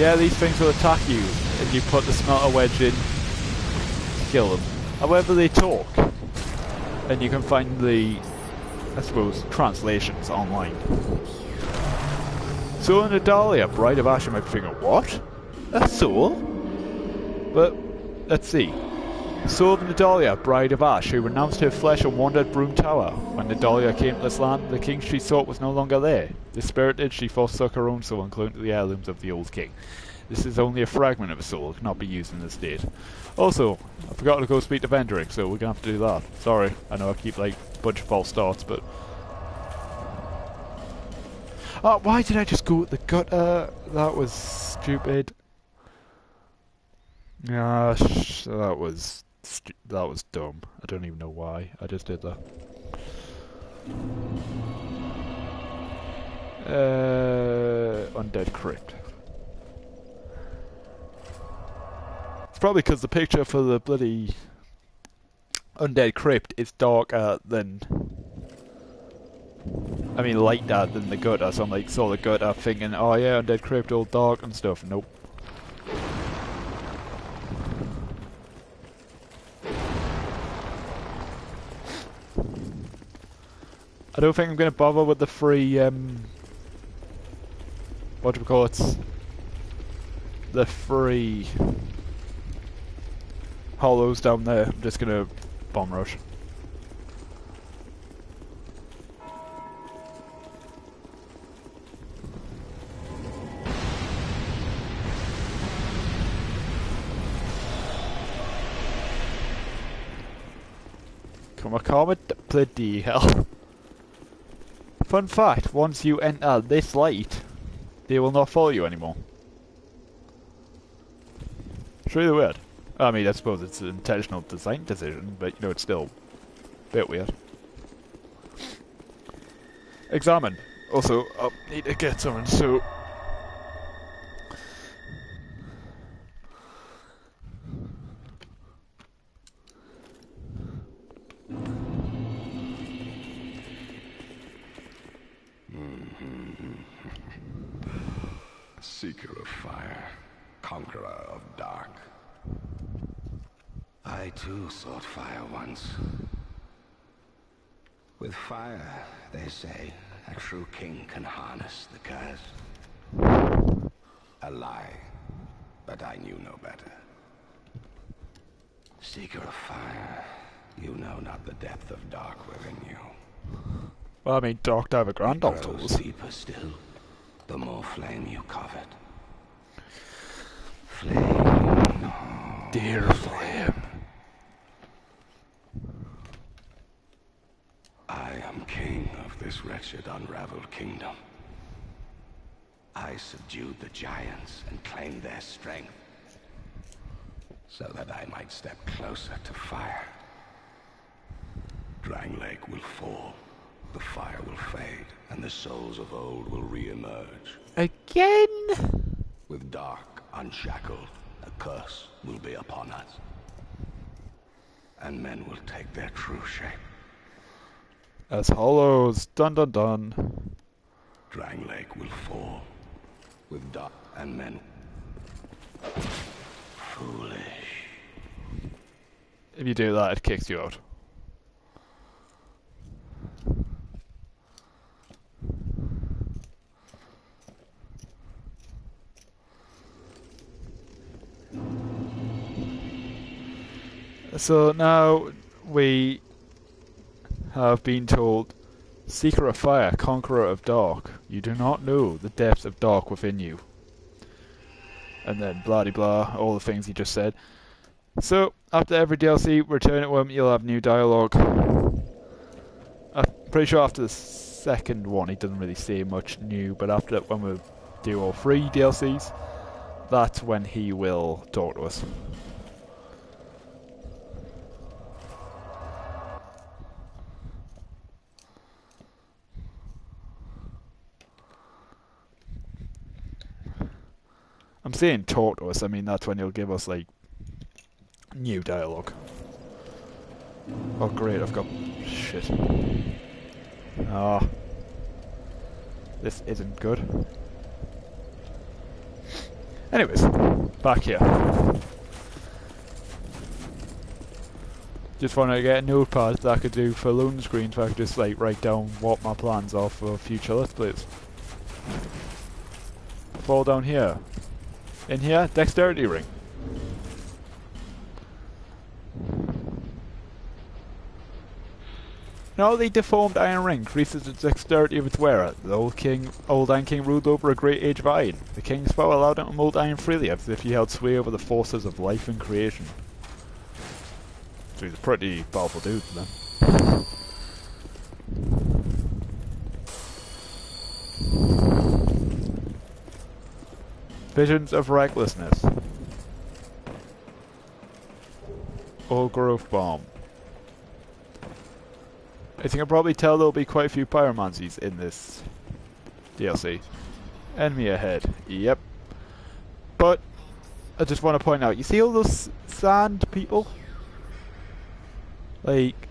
Yeah, these things will attack you, and you put the smelter wedge in, kill them. However, they talk, and you can find the, I suppose, translations online. So in Adalia, Bride of Ash, might be thinking, what? A soul? But, let's see. Soul of Nadalia, Bride of Ash, who renounced her flesh and wandered Brume Tower. When Nadalia came to this land, the king she sought was no longer there. Dispirited, she forsook her own soul and clung to the heirlooms of the old king. This is only a fragment of a soul, cannot be used in this state. Also, I forgot to go speak to Vendrick, so we're gonna have to do that. Sorry, I know I keep like a bunch of false starts, but... Oh, why did I just go with the gutter? That was stupid. Gosh, that was that was dumb. I don't even know why I just did that. Uh, Undead Crypt. It's probably because the picture for the bloody Undead Crypt is darker than. I mean, lighter than the gutter, so I'm like, saw the gutter thinking, oh yeah, Undead Crypt all dark and stuff. Nope. I don't think I'm going to bother with the free, um, what do we call it? The free hollows down there. I'm just going to bomb rush. Come on, come bloody hell. Fun fact, once you enter this light, they will not follow you anymore. It's really weird. I mean, I suppose it's an intentional design decision, but you know, it's still a bit weird. Examine. Also, I need to get someone, so too sought fire once. With fire, they say, a true king can harness the curse. A lie, but I knew no better. Seeker of fire, you know not the depth of dark within you. Well, I mean, dark over grand altars. deeper still, the more flame you covet. Flame. Dear flame. I am king of this wretched, unraveled kingdom. I subdued the giants and claimed their strength, so that I might step closer to fire. Drangleic will fall, the fire will fade, and the souls of old will re-emerge. Again? With dark, unshackled, a curse will be upon us. And men will take their true shape as hollows. Dun dun dun. Drangleic will fall with dark and men. Foolish. If you do that, it kicks you out. So now we have been told, Seeker of fire, conqueror of dark, you do not know the depths of dark within you. And then blah de blah, all the things he just said. So, after every DLC, return it when you'll have new dialogue. I'm pretty sure after the second one he doesn't really say much new, but after that, when we do all three DLCs, that's when he will talk to us. I'm saying talk to us, I mean that's when he'll give us like new dialogue. Oh great, I've got shit. Ah. Oh. This isn't good. Anyways, back here. Just want to get a notepad that I could do for loan screens where I could just like write down what my plans are for future Let's Plays. Fall down here. In here, dexterity ring. Now the deformed iron ring increases the dexterity of its wearer. The old king, old Iron King ruled over a great age of iron. The king's power allowed him to mold iron freely as if he held sway over the forces of life and creation. So he's a pretty powerful dude then. Visions of recklessness. Old growth bomb. As you can probably tell, there'll be quite a few pyromancies in this DLC. Enemy ahead. Yep. But, I just want to point out, you see all those sand people? Like...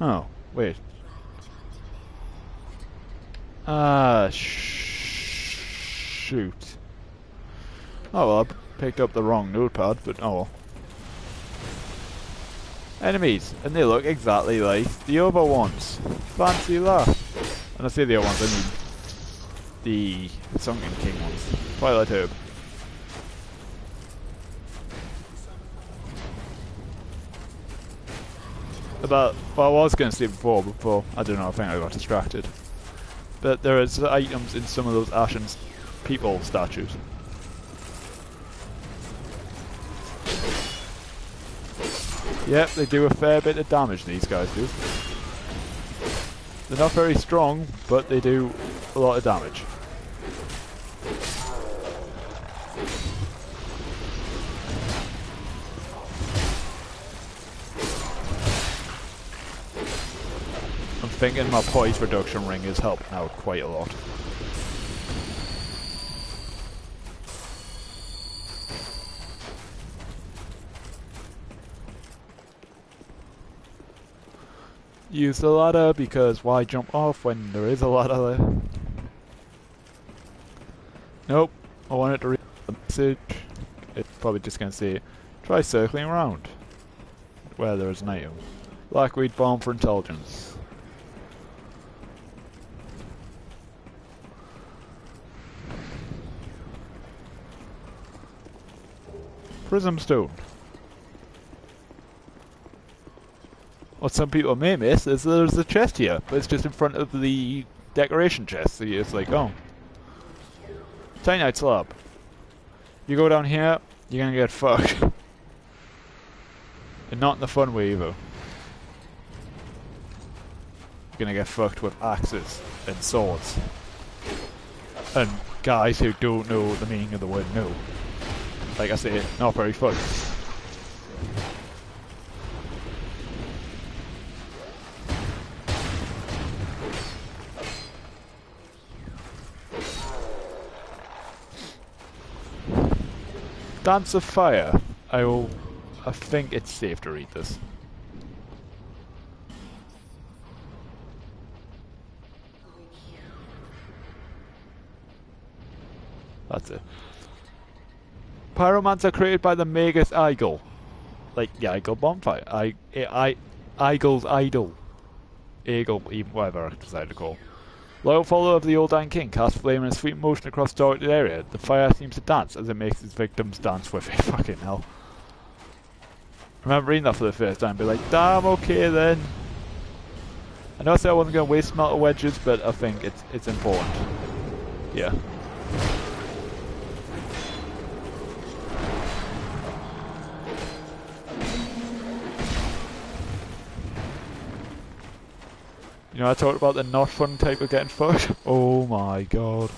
Oh, wait. Ah, sh shoot. Oh well, I picked up the wrong notepad, but oh well enemies, and they look exactly like the other ones. Fancy that. And I say the other ones, I mean the Sunken King ones. Twilight Herb. About, well, I was going to say before, before, I don't know, I think I got distracted. But there is items in some of those Ashen people statues. Yep, they do a fair bit of damage, these guys do. They're not very strong, but they do a lot of damage. I'm thinking my poise reduction ring is helping out quite a lot. Use the ladder because why jump off when there is a ladder there? Nope. I wanted to read the message. It's probably just going to say, try circling around where there is an item. Blackweed bomb for intelligence. Prism stone. What some people may miss is there's a chest here, but it's just in front of the decoration chest, so it's like, oh. Titanite slab. You go down here, you're gonna get fucked. and not in the fun way either. You're gonna get fucked with axes and swords. And guys who don't know the meaning of the word no. Like I say, not very fun. Dance of Fire. I will... I think it's safe to read this. That's it. Pyromans are created by the Magus Eygil. Like the Eygil bonfire. I, I, Eygil's idol. Eygil, whatever I decided to call. Loyal follower of the Old Iron King casts flame in a sweet motion across the darkened area. The fire seems to dance as it makes its victims dance with it. Fucking hell. Remember reading that for the first time be like, damn, okay then. I know I said I wasn't going to waste metal wedges, but I think it's, it's important. Yeah. You know, I talked about the not fun type of getting fucked. Oh my god.